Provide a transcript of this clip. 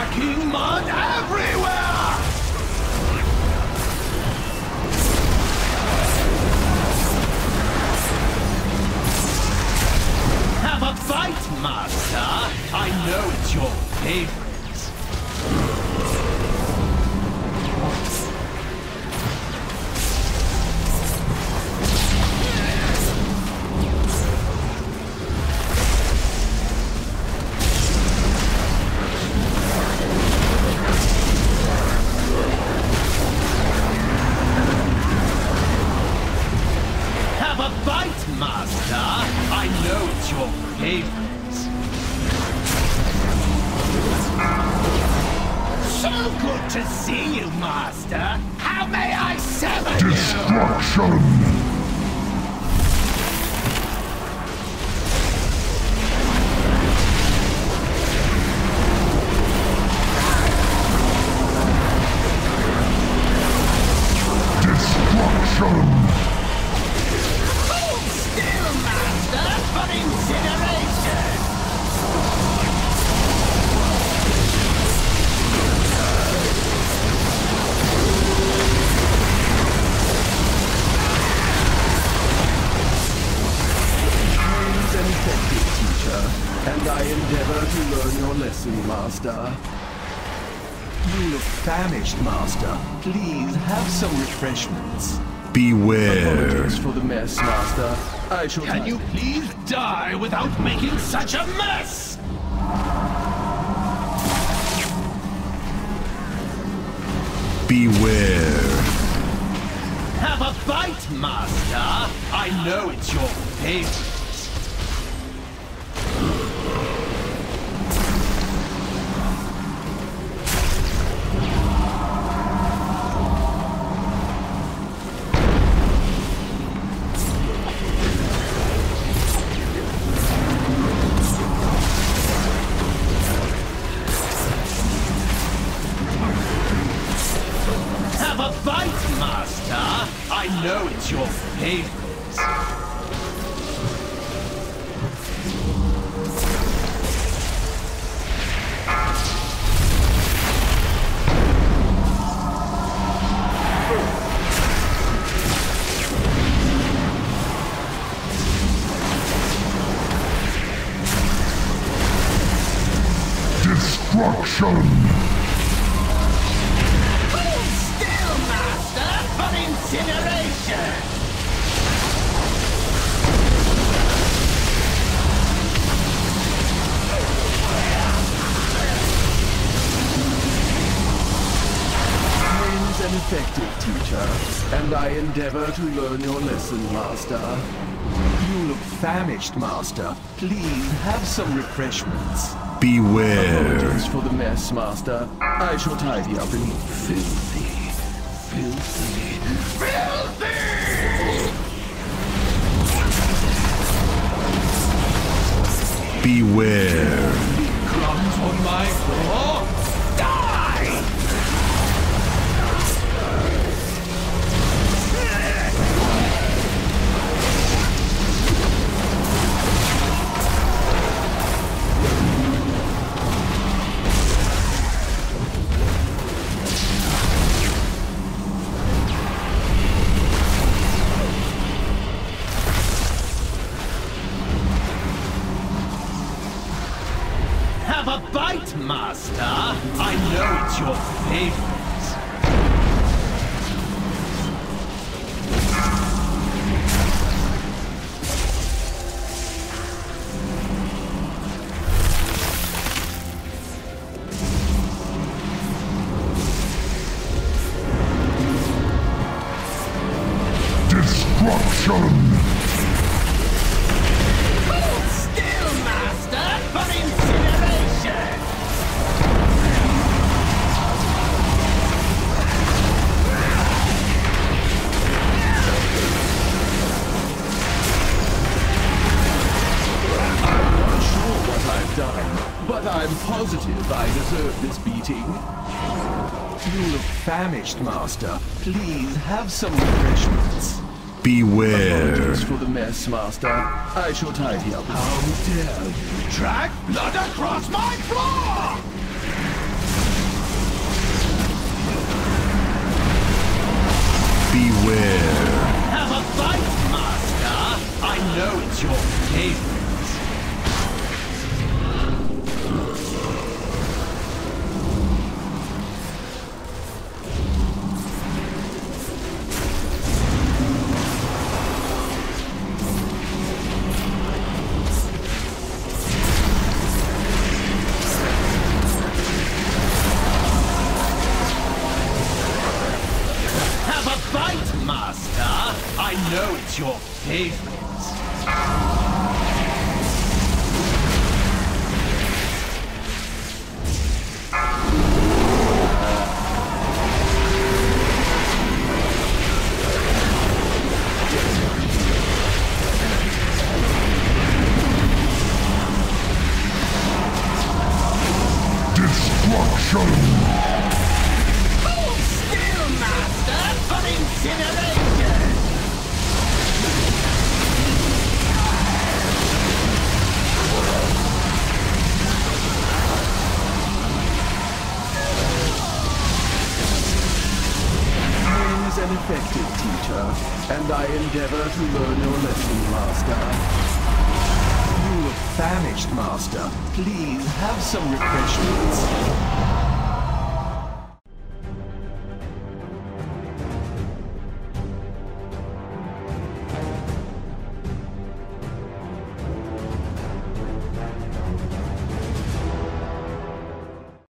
Mud everywhere! Have a bite, Master! I know it's your favorite. So good to see you, Master! How may I sever you? Destruction! I endeavor to learn your lesson, master. You look famished, master. Please have some refreshments. Beware! Apologies for the mess, master. I shall. Can you please die without making such a mess? Beware! Have a bite, Master! I know it's your favorite. Know it's your favorite. Destruction! Incineration! Times and effective, teacher, and I endeavor to learn your lesson, master. You look famished, master. Please have some refreshments. Beware! Apologies for the mess, master. I shall tidy up in filthy, filthy, filthy! Beware! Bite, Master! I know it's your favorite. positive I deserve this beating. You look famished, Master. Please have some refreshments. Beware. Apologies for the mess, Master. I shall tidy up. How dare you drag blood across my floor! Beware. Have a bite, Master. I know it's your favorite. It's your favorite. Destruction. Effective teacher, and I endeavor to learn your lesson, Master. You look famished, Master. Please have some refreshments.